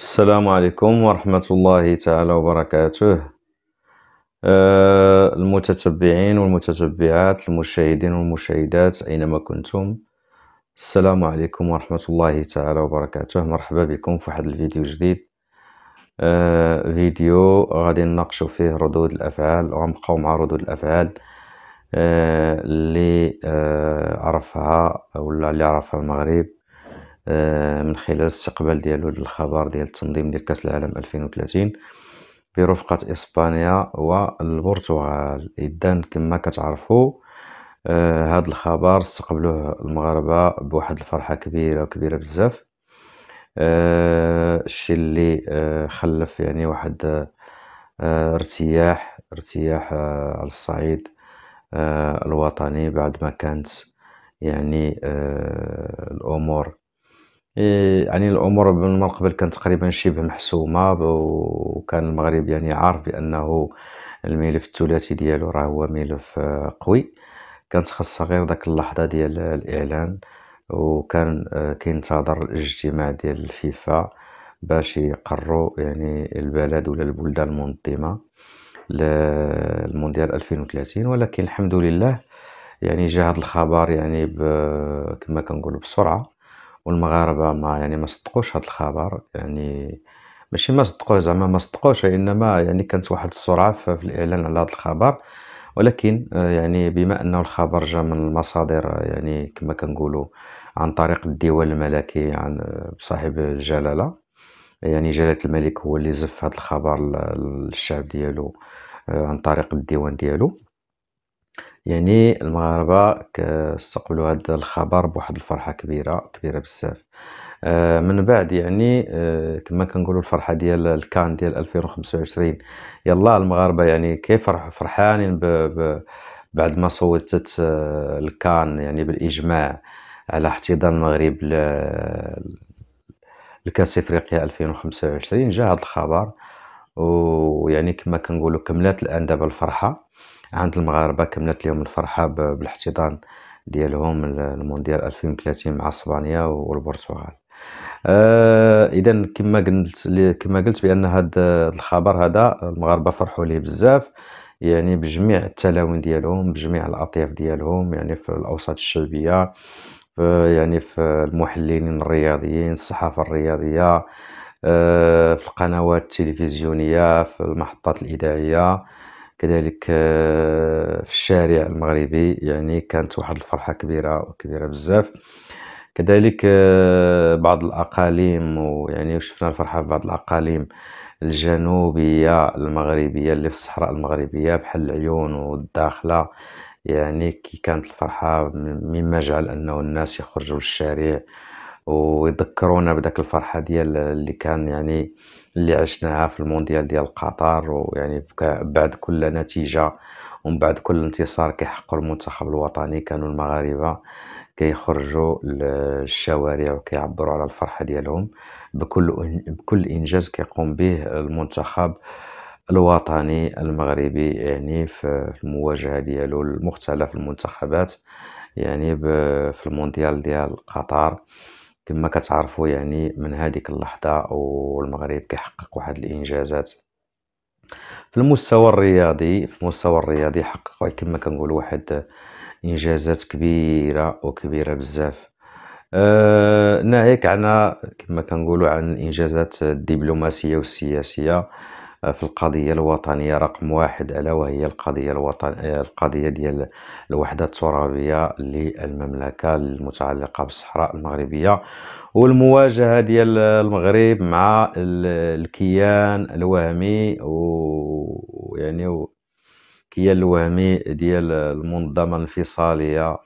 السلام عليكم ورحمة الله تعالى وبركاته. آه، المتتبعين والمتتبعات المشاهدين والمشاهدات أينما كنتم. السلام عليكم ورحمة الله تعالى وبركاته. مرحبا بكم في واحد الفيديو جديد. آه، فيديو غادي نناقشوا فيه ردود الأفعال وغنبقاو مع ردود الأفعال آه، اللي عرفها ولا اللي عرفها المغرب. آه، من خلال الاستقبال ديالو للخبر ديال التنظيم ديال كأس العالم 2030 برفقة إسبانيا والبرتغال. إذن كما كتعرفوا آه، هاد الخبر استقبلوه المغاربة بواحد الفرحة كبيرة وكبيرة بزاف. آه، الشي اللي خلف يعني واحد ارتياح ارتياح على الصعيد الوطني بعد ما كانت يعني الأمور إيه، يعني الأمور من قبل كانت تقريبا شبه محسومة وكان المغرب يعني عارف بأنه الملف الثلاثي ديالو راه هو ملف آه، قوي. كانت خاصها غير داك اللحظة ديال الإعلان وكان آه، كينتظر الاجتماع ديال الفيفا باش يقروا يعني البلد ولا البلدان المنظمة للمونديال 2030 ولكن الحمد لله يعني جا هاد الخبر يعني كما كنقولوا بسرعة. والمغاربة ما يعني ما صدقوش هاد الخبر يعني ماشي ما صدقوه زعما ما صدقوش إنما يعني كانت واحد السرعة في الإعلان على هاد الخبر. ولكن آه، يعني بما أنه الخبر جا من المصادر يعني كما كنقولوا عن طريق الديوان الملكي عن آه، صاحب الجلالة يعني جلالة الملك هو اللي زف هاد الخبر للشعب ديالو آه، عن طريق الديوان ديالو. يعني المغاربة استقبلوا هذا الخبر بواحد الفرحة كبيرة كبيرة بزاف. آه، من بعد يعني آه، كما كنقولوا الفرحة ديال الكان ديال 2025 يلا المغاربة يعني كيفرحوا فرحانين بعد ما صوتت آه، الكان يعني بالإجماع على احتضان المغرب لكأس إفريقيا 2025 جا هذا الخبر ويعني كما كنقولوا كملات الان دابا الفرحة. عند المغاربة كملت لهم الفرحة بالاحتضان ديالهم المونديال 2030 مع أسبانيا والبرتغال. آه اذا كما قلت كما قلت بأن هذا الخبر هذا المغاربة فرحوا ليه بزاف يعني بجميع التلاوين ديالهم بجميع الأطياف ديالهم يعني في الأوساط الشعبية يعني في المحللين الرياضيين الصحافة الرياضية آه في القنوات التلفزيونية في المحطات الإذاعية كذلك آه، في الشارع المغربي يعني كانت واحد الفرحة كبيرة كبيرة بزاف. كذلك آه، بعض الأقاليم ويعني شفنا الفرحة في بعض الأقاليم الجنوبية المغربية اللي في الصحراء المغربية بحال العيون والداخلة. يعني كي كانت الفرحة مما جعل أنه الناس يخرجوا للشارع ويذكرونا بداك الفرحة ديال اللي كان يعني اللي عشناها في المونديال ديال قطر ويعني بعد كل نتيجة ومن بعد كل انتصار كيحققوا المنتخب الوطني كانوا المغاربة كيخرجوا للشوارع وكيعبروا على الفرحة ديالهم بكل بكل إنجاز كيقوم به المنتخب الوطني المغربي يعني في المواجهة ديالو لمختلف المنتخبات يعني في المونديال ديال قطر. كما كتعرفوا يعني من هذيك اللحظة والمغرب كيحقق واحد الإنجازات. في المستوى الرياضي في المستوى الرياضي حقق كما كنقول واحد إنجازات كبيرة وكبيرة بزاف. أه ناهيك عن كما كنقولوا عن الإنجازات الدبلوماسية والسياسية. في القضية الوطنية رقم واحد ألا وهي القضية الوطن القضية ديال الوحدة الترابية للمملكة المتعلقة بالصحراء المغربية والمواجهة ديال المغرب مع الكيان الوهمي ويعني الكيان الوهمي ديال المنظمة الانفصالية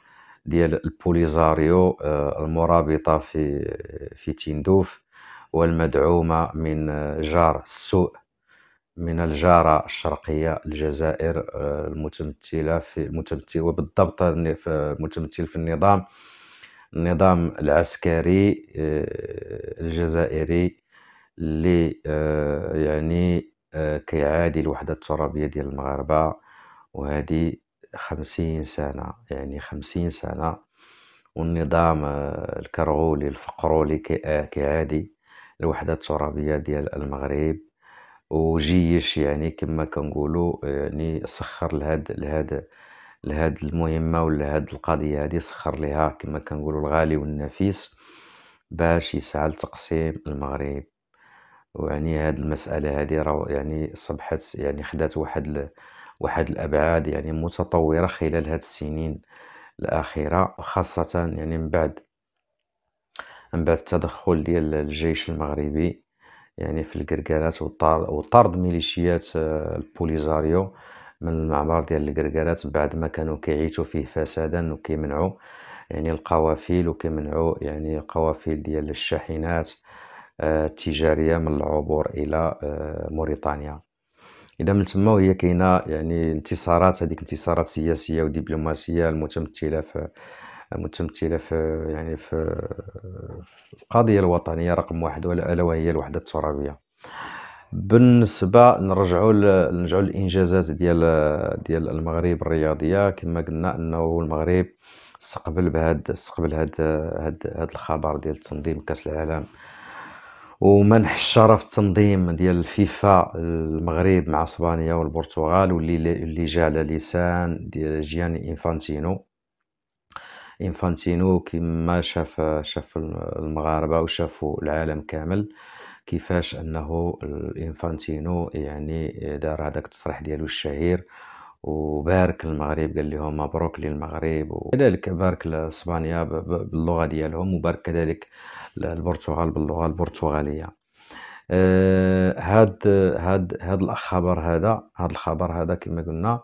ديال البوليزاريو آه، المرابطة في في تندوف والمدعومة من جار السوء. من الجارة الشرقية الجزائر آه، المتمثلة في المتمثل وبالضبط المتمثل في النظام النظام العسكري آه، الجزائري اللي آه، يعني كيعادي الوحدة الترابية ديال المغاربة وهذه خمسين سنة يعني خمسين سنة. والنظام الكرغولي الفقرولي كيعادي الوحدة الترابية ديال المغرب. وجيش يعني كما كنقولوا يعني سخر لهاد لهاد لهاد المهمة ولا هاد القضية هادي سخر ليها كما كنقولوا الغالي والنفيس باش يسعى لتقسيم المغرب. ويعني هاد المسألة هادي راه يعني صبحت يعني خدات واحد واحد الأبعاد يعني متطورة خلال هاد السنين الأخيرة خاصة يعني من بعد من بعد التدخل ديال الجيش المغربي. يعني في القرقارات وطرد ميليشيات آه، البوليزاريو من المعبر ديال القرقارات بعد ما كانوا كيعيثوا فيه فسادا وكيمنعوا يعني القوافل وكيمنعوا يعني القوافل ديال الشاحنات آه، التجارية من العبور إلى آه، موريتانيا. إذا من تما وهي كاينة يعني انتصارات هذيك انتصارات سياسية ودبلوماسية المتمثلة في متمثلة في يعني في القضية الوطنية رقم واحد ألا وهي الوحدة الترابية. بالنسبة نرجعوا نرجعوا للإنجازات ديال ديال المغرب الرياضية. كما قلنا أنه المغرب استقبل بهاد استقبل هاد هاد هاد الخبر ديال تنظيم كأس العالم. ومنح الشرف التنظيم ديال الفيفا المغرب مع إسبانيا والبرتغال واللي اللي جا على لسان ديال جياني إنفانتينو. انفانتينو كما شاف شاف المغاربة وشافوا العالم كامل. كيفاش أنه الانفانتينو يعني دار هذاك التصريح ديالو الشهير وبارك المغرب قال لهم مبروك للمغرب وكذلك بارك لإسبانيا باللغة ديالهم وبارك كذلك البرتغال باللغة البرتغالية. آه، هاد هاد هاد الخبر هذا هاد الخبر هذا كما قلنا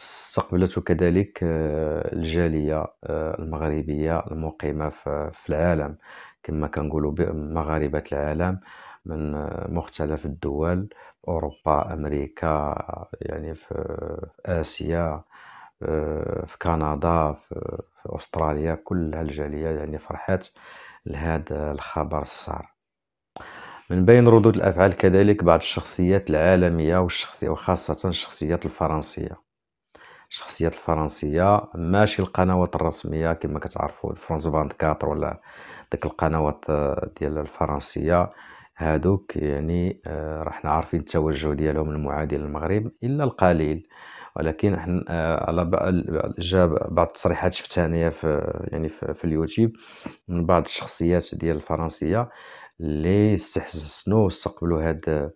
استقبلته كذلك آه، الجالية آه، المغربية المقيمة في العالم. كما كنقولوا مغاربة العالم من مختلف الدول أوروبا أمريكا يعني في آسيا في كندا في أستراليا كل هالجالية يعني فرحات لهذا الخبر السار من بين ردود الأفعال كذلك بعض الشخصيات العالمية والشخصية وخاصة الشخصيات الفرنسية. الشخصيات الفرنسية ماشي القنوات الرسمية كما كتعرفوا France vingt-quatre ولا ديك القنوات ديال الفرنسية. هادوك يعني آه، راه حنا عارفين التوجه ديالهم المعادي للمغرب إلا القليل. ولكن إحنا آه، على جا بعض التصريحات شفتها في يعني في, في اليوتيوب من بعض الشخصيات ديال الفرنسية اللي استحسنوا واستقبلوا هاد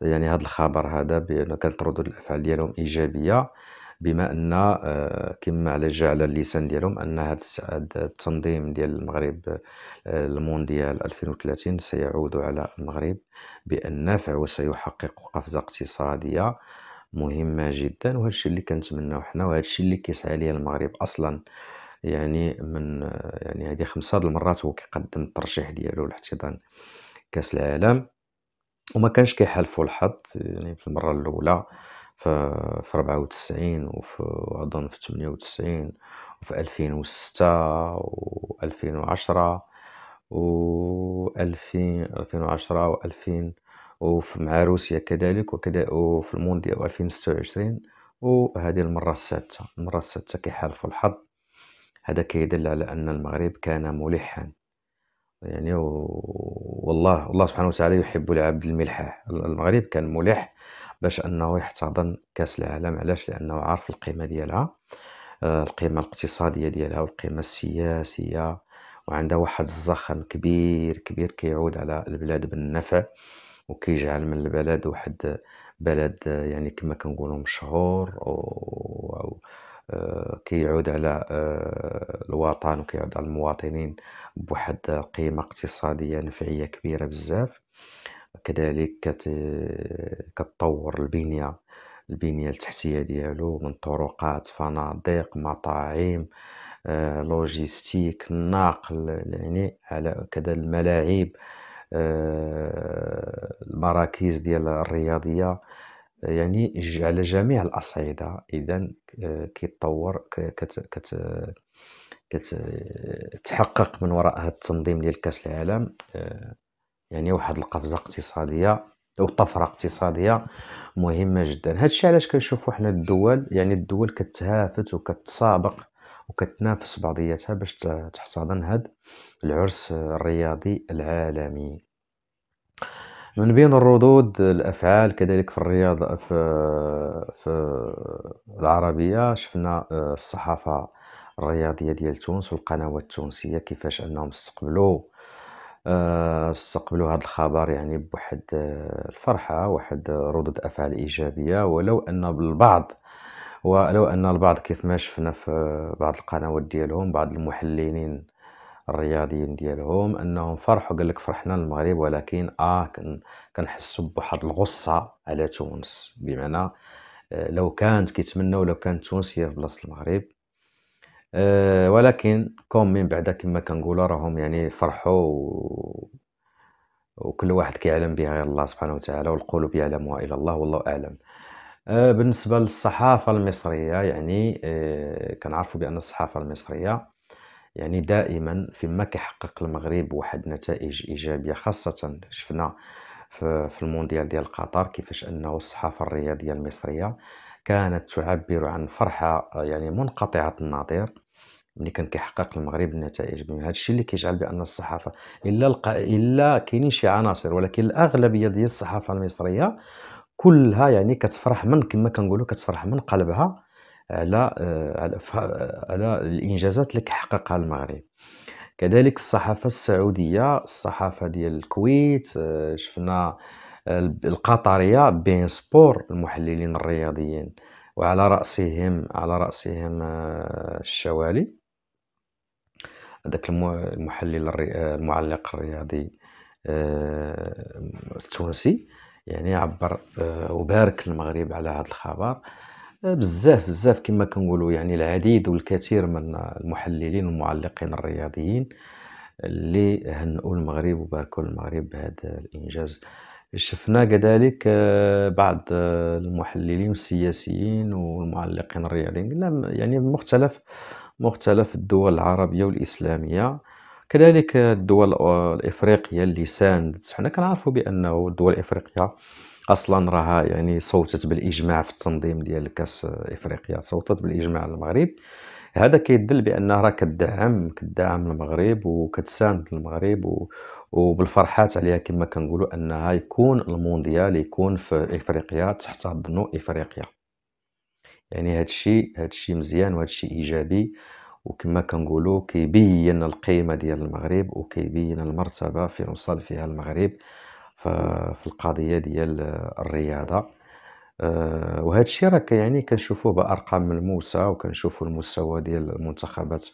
يعني هاد الخبر هذا بان كانت ردود الأفعال ديالهم إيجابية. بما أن آه، كما على على اللسان ديالهم أن هذا التنظيم ديال المغرب آه، المونديال 2030 سيعود على المغرب بالنفع وسيحقق قفزة اقتصادية مهمة جدا وهذا الشيء اللي كنتمناو حنا وهذا الشيء اللي كيسعى ليه المغرب أصلا. يعني من آه، يعني هذه خمسة المرات هو كيقدم الترشيح ديالو لاحتضان كأس العالم. وما كانش كيحالفو الحظ يعني في المرة الأولى في ربعة وتسعين وفي أظن في تمنية وتسعين وفي ألفين وستة وألفين وعشرة وألفين ألفين وعشرة وألفين وفي مع روسيا كذلك وكذا وفي المونديال ألفين وستة وعشرين وهذه المرة السادسة. المرة السادسة كيحالفو الحظ. هذا كيدل على أن المغرب كان ملحا. يعني والله الله سبحانه وتعالى يحب العبد الملحح المغرب كان ملح باش أنه يحتضن كأس العالم. علاش؟ لأنه عارف القيمة ديالها. آه، القيمة الاقتصادية ديالها والقيمة السياسية. وعندها واحد الزخم كبير كبير كيعود على البلاد بالنفع. وكيجعل من البلد واحد بلد يعني كما كنقولوا مشهور. كيعود على آه، الوطن وكيعود على المواطنين بواحد قيمة اقتصادية نفعية كبيرة بزاف. كذلك كت كتطور البنية البنية التحتية ديالو من طرقات فنادق مطاعم آه، لوجيستيك النقل يعني على كذا الملاعب المراكز ديال الرياضية. يعني على جميع الأصعدة. إذا كيتطور كتحقق من وراء هذا التنظيم ديال كأس العالم. آه، يعني واحد القفزة اقتصادية أو طفرة اقتصادية مهمة جدا. هادشي علاش كنشوفو حنا الدول؟ يعني الدول كتهافت وكتسابق وكتنافس بعضياتها باش تحتضن هاد العرس الرياضي العالمي. من بين الردود الأفعال كذلك في الرياضة في في العربية شفنا آه، الصحافة الرياضية ديال تونس والقنوات التونسية كيفاش أنهم استقبلوا آه، استقبلوا هذا الخبر يعني بواحد آه، الفرحة واحد ردود أفعال إيجابية. ولو أن البعض ولو أن البعض كيف ما شفنا في بعض القنوات ديالهم بعض المحللين الرياضيين ديالهم أنهم فرحوا قال لك فرحنا المغرب ولكن آه كنحسوا بواحد الغصة على تونس بمعنى آه، لو كانت كيتمنوا لو كانت تونس هي في بلاصة المغرب أه ولكن كو من بعدا كما كنقولوا راهم يعني فرحوا. وكل واحد كيعلم بها غير الله سبحانه وتعالى والقلوب يعلمها إلا الله والله أعلم أه بالنسبة للصحافة المصرية يعني كنعرفوا بأن الصحافة المصرية يعني دائما فيما كيحقق المغرب واحد نتائج إيجابية خاصة شفنا في المونديال ديال قطر كيفاش أنه الصحافة الرياضية المصرية كانت تعبر عن فرحة يعني منقطعة النظير. ملي كان كيحقق المغرب النتائج هذا الشيء اللي كيجعل بأن الصحافة إلا الق... إلا كاينين شي عناصر ولكن الأغلبية ديال الصحافة المصرية كلها يعني كتفرح من كما كنقولوا كتفرح من قلبها. على آه، على الإنجازات اللي كيحققها المغرب. كذلك الصحافة السعودية الصحافة ديال الكويت آه، شفنا القطرية بين سبور المحللين الرياضيين وعلى رأسهم على رأسهم آه، الشوالي. هذاك المحلل المعلق الرياضي التونسي. يعني عبر وبارك المغرب على هذا الخبر. بزاف بزاف كما كنقولوا يعني العديد والكثير من المحللين والمعلقين الرياضيين اللي هنئوا المغرب وباركوا المغرب بهذا الإنجاز. شفنا كذلك آه، بعض المحللين والسياسيين والمعلقين الرياضيين يعني مختلف مختلف الدول العربية والإسلامية. كذلك الدول الإفريقية اللي ساندت حنا كنعرفوا بأنه الدول الإفريقية أصلا راها يعني صوتت بالإجماع في التنظيم ديال كأس إفريقيا صوتت بالإجماع المغرب. هذا كيدل بانها راه كدعم كدعم المغرب وكتساند المغرب و... وبالفرحات عليها كما كنقولوا أنها يكون المونديال يكون في إفريقيا تحت ضنو إفريقيا. يعني هذا الشيء مزيان وهذا الشيء إيجابي وكما كنقولوا كيبين القيمة ديال المغرب وكيبين المرتبة في وصل فيها المغرب. في القضية ديال الرياضة. آه، وهذا الشيء راه يعني كنشوفوه بأرقام ملموسة وكنشوفو المستوى ديال المنتخبات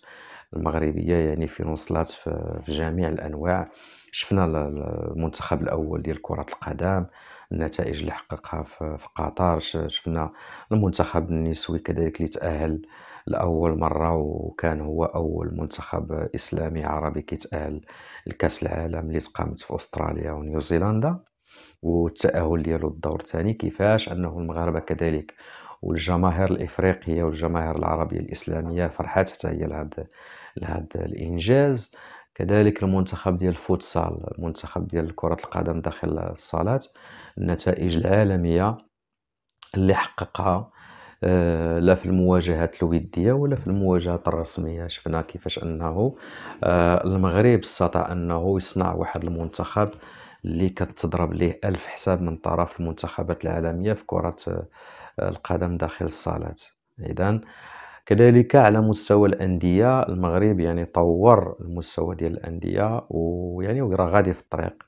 المغربية يعني فين وصلات في جميع الأنواع. شفنا المنتخب الأول ديال كرة القدم. النتائج اللي حققها في قطر. شفنا المنتخب النسوي كذلك اللي تأهل لأول مرة وكان هو أول منتخب إسلامي عربي كيتأهل لكأس العالم اللي تقامت في أستراليا ونيوزيلندا. والتأهل ديالو الدور الثاني كيفاش؟ أنه المغاربة كذلك والجماهير الإفريقية والجماهير العربية الإسلامية فرحات حتى هي لهذا لهذا الإنجاز. كذلك المنتخب ديال الفوتسال المنتخب ديال كرة القدم داخل الصالات النتائج العالمية اللي حققها آه، لا في المواجهات الودية ولا في المواجهات الرسمية. شفنا كيفاش أنه آه، المغرب استطاع أنه يصنع واحد المنتخب اللي كتضرب ليه ألف حساب من طرف المنتخبات العالمية في كرة آه، القدم داخل الصالات. إذا كذلك على مستوى الأندية المغرب يعني طور المستوى ديال الأندية ويعني وراه غادي في الطريق.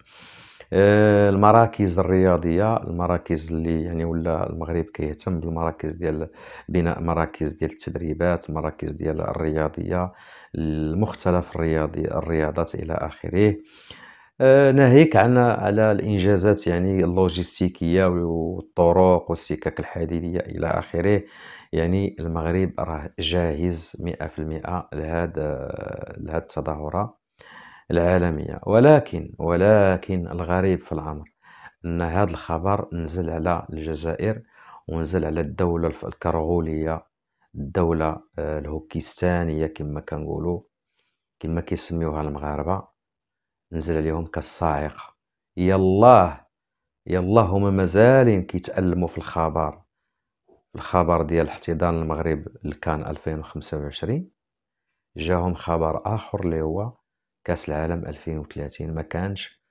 آه، المراكز الرياضية المراكز اللي يعني ولا المغرب كيهتم بالمراكز ديال بناء مراكز ديال التدريبات مراكز ديال الرياضية المختلف الرياضي الرياضات إلى آخره. آه، ناهيك عن على الإنجازات يعني اللوجستيكية والطرق والسكك الحديدية إلى آخره. يعني المغرب راه جاهز مئة في المئة لهذا لهذه التظاهرة العالمية. ولكن ولكن الغريب في الأمر أن هذا الخبر نزل على الجزائر ونزل على الدولة الكرغولية الدولة آه، الهوكيستانية كما كنقولوا كما كيسميوها المغاربة نزل عليهم كالصاعقة. يالله يالله هما مازالين كيتألموا في الخبر. الخبر ديال احتضان المغرب لكان 2025 جاهم خبر آخر اللي هو كأس العالم 2030 ما كانش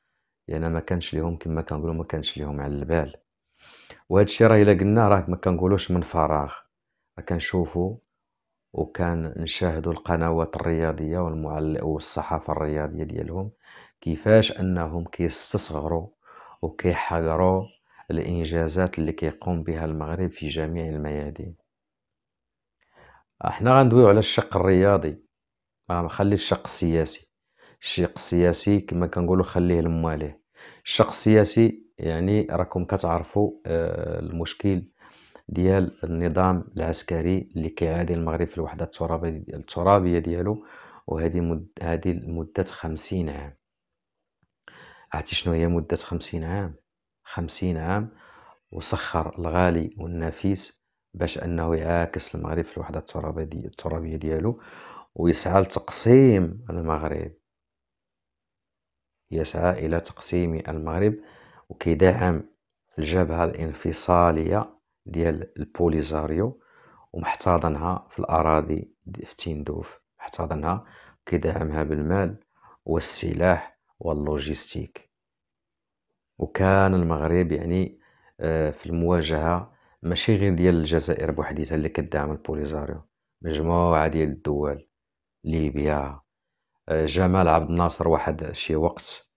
لأن ما كانش ليهم كما كنقولوا ما كانش ليهم على البال. وهذا الشيء راه إلا قلنا راه ما كنقولوش من فراغ. راه كنشوفوا وكان نشاهدوا القنوات الرياضية والصحافة الرياضية ديالهم كيفاش أنهم كيستصغروا وكيحقروا الإنجازات اللي كيقوم بها المغرب في جميع الميادين. إحنا غندويو على الشق الرياضي ما خلي الشق السياسي الشق السياسي كما كنقولوا خليه لمواليه. الشق السياسي يعني راكم كتعرفوا آه، المشكل ديال النظام العسكري اللي كيعادي المغرب في الوحدة الترابية ديالو وهذه مد... هذه لمدة خمسين عام. عرفتي شنو هي مدة خمسين عام؟ خمسين عام وسخر الغالي والنفيس باش أنه يعاكس المغرب في الوحدة الترابية ديالو ويسعى لتقسيم المغرب. يسعى إلى تقسيم المغرب وكيدعم الجبهة الانفصالية ديال البوليزاريو ومحتضنها في الأراضي في تندوف محتضنها كيدعمها بالمال والسلاح واللوجيستيك. وكان المغرب يعني آه، في المواجهة ماشي غير ديال الجزائر بوحديتها اللي كدعم البوليزاريو مجموعة ديال الدول ليبيا آه، جمال عبد الناصر واحد شي وقت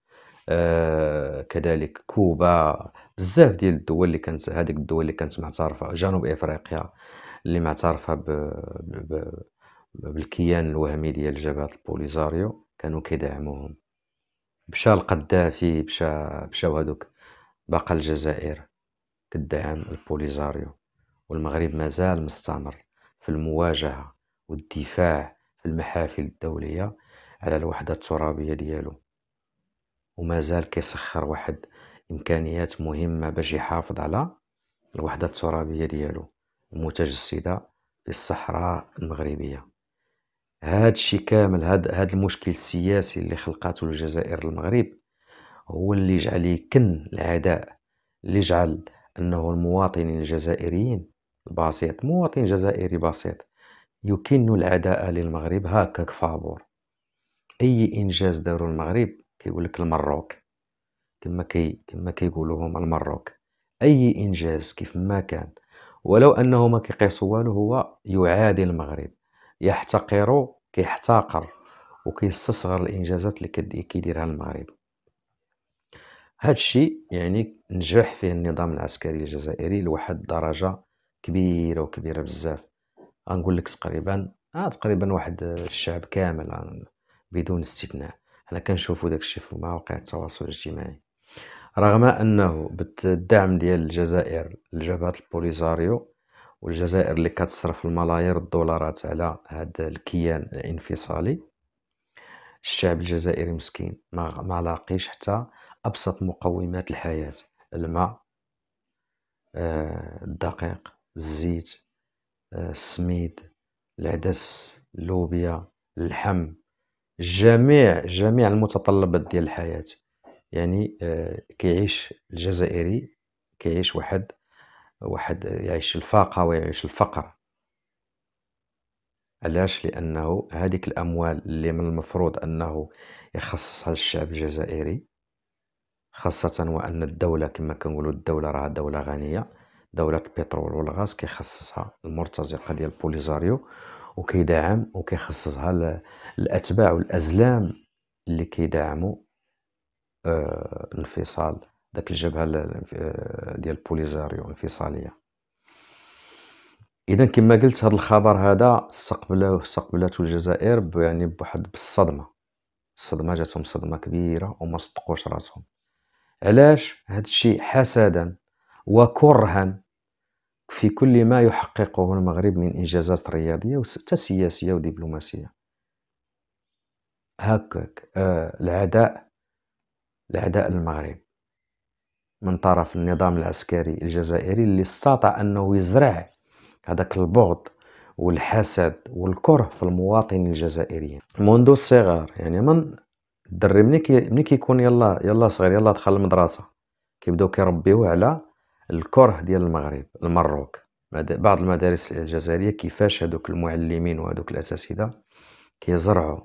آه، كذلك كوبا بزاف ديال الدول اللي كانت هذيك الدول اللي كانت معترفة جنوب إفريقيا اللي معترفة ب... ب... بالكيان الوهمي ديال جبهة البوليزاريو كانوا كيدعموهم. مشى القذافي مشى مشاو هادوك بقى الجزائر كدعم البوليزاريو. والمغرب مازال مستمر في المواجهة والدفاع في المحافل الدولية على الوحدة الترابية ديالو. ومازال كيسخر واحد إمكانيات مهمة باش يحافظ على الوحدة الترابية ديالو المتجسدة في الصحراء المغربية. هاد الشي كامل هاد, المشكل السياسي اللي خلقاته الجزائر المغرب هو اللي جعل يكن العداء اللي جعل أنه المواطنين الجزائريين البسيط مواطن جزائري بسيط يكن العداء للمغرب هكاك فابور أي إنجاز دارو المغرب كيقول لك المروك كما كي كما كيقولوا هما المروك. أي إنجاز كيف ما كان ولو أنه ما كيقيسو والو هو يعادي المغرب. يحتقر كيحتقر وكيستصغر الإنجازات اللي كيديرها المغرب. هاد الشيء يعني نجح فيه النظام العسكري الجزائري لواحد الدرجة كبيرة وكبيرة بزاف. غنقول لك تقريبا آه تقريبا واحد الشعب كامل بدون استثناء. حنا كنشوفو داك الشيء في مواقع التواصل الاجتماعي. رغم أنه بالدعم ديال الجزائر لجبهة البوليزاريو والجزائر اللي كتصرف الملايير الدولارات على هذا الكيان الانفصالي. الشعب الجزائري مسكين ما, ما لاقيش حتى أبسط مقومات الحياة. الماء آه، الدقيق الزيت آه، السميد العدس اللوبيا اللحم جميع جميع المتطلبات ديال الحياة. يعني آه، كيعيش الجزائري كيعيش واحد واحد يعيش الفاقة ويعيش الفقر. علاش؟ لأنه هذيك الأموال اللي من المفروض أنه يخصصها للشعب الجزائري خاصة وأن الدولة كما كنقولوا الدولة راها دولة غنية دولة البترول والغاز كيخصصها المرتزقة ديال بوليزاريو وكيدعم وكيخصصها الأتباع والأزلام اللي كيدعموا آه، الانفصال داك الجبهة آه، ديال بوليزاريو الانفصالية اذا كما قلت هذا الخبر هذا استقبله استقبلته الجزائر يعني بواحد بالصدمة. الصدمة جاتهم صدمة كبيرة وما صدقوش راسهم. علاش؟ هذا الشيء حسدا وكرها في كل ما يحققه المغرب من إنجازات رياضية وحتى سياسية ودبلوماسية. هكاك آه العداء العداء المغرب. من طرف النظام العسكري الجزائري اللي استطاع أنه يزرع هذاك البغض والحسد والكره في المواطنين الجزائريين. منذ الصغر يعني من الدري ملي كي ملي كيكون يلا يلا صغير يلا دخل المدرسة. كيبداو كيربيوه على الكره ديال المغرب المروك. بعض المدارس الجزائرية كيفاش هذوك المعلمين وهذوك الأساتذة كيزرعوا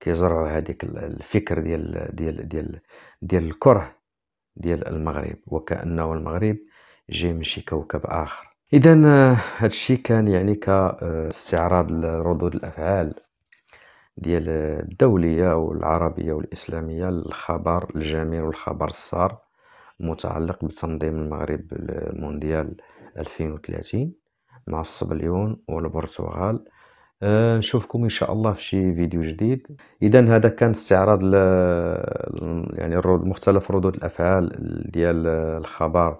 كيزرعوا هذيك الفكر ديال ديال ديال ديال الكره ديال المغرب وكأنه المغرب جاي من شي كوكب آخر. إذا هذا الشيء كان يعني كاستعراض لردود الأفعال ديال الدولية والعربية والإسلامية للخبر الجميل والخبر السار المتعلق بتنظيم المغرب المونديال 2030 مع الصبليون والبرتغال. نشوفكم إن شاء الله في شي فيديو جديد. اذا هذا كان استعراض ل يعني مختلف ردود الأفعال ديال الخبر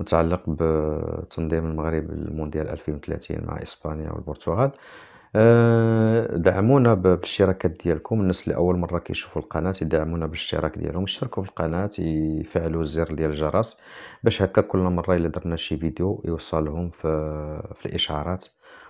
متعلق بتنظيم المغرب المونديال 2030 مع إسبانيا والبرتغال. أه دعمونا بالاشتراكات ديالكم. الناس اللي أول مرة كيشوفوا القناة يدعمونا بالاشتراك ديالهم. يشتركوا في القناة يفعلوا الزر ديال الجرس باش هكا كل مرة إلا درنا شي فيديو يوصلهم في, في الإشعارات.